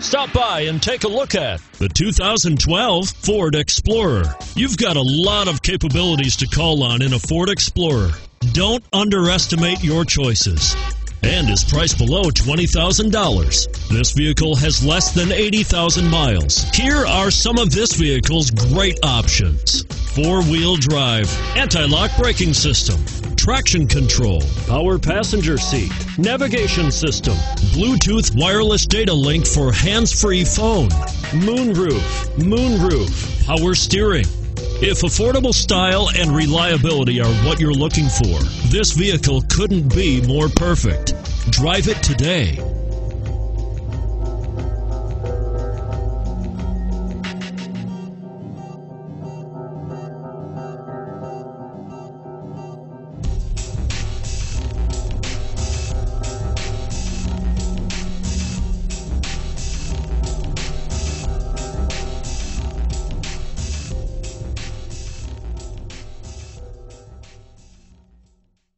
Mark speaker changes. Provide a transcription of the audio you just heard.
Speaker 1: Stop by and take a look at the 2012 Ford Explorer. You've got a lot of capabilities to call on in a Ford Explorer. Don't underestimate your choices and is priced below $20,000. This vehicle has less than 80,000 miles. Here are some of this vehicle's great options. Four-wheel drive, anti-lock braking system, traction control, power passenger seat, navigation system, Bluetooth wireless data link for hands-free phone, moonroof, moonroof, power steering. If affordable style and reliability are what you're looking for, this vehicle couldn't be more perfect. Drive it today.